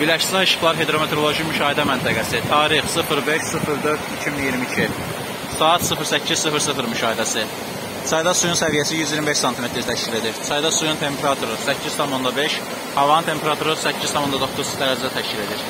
Güləşsay İşıqlar Hidrometeoroloji Müşahidə Məntəqəsi. Tarix 05.04.2022. Saat 08.00 müşahidəsi. Çayda suyun səviyyəsi 125 sm təşkil edir. Çayda suyun temperaturu 8.5, havanın temperaturu 8.9 dərəcə təşkil edir.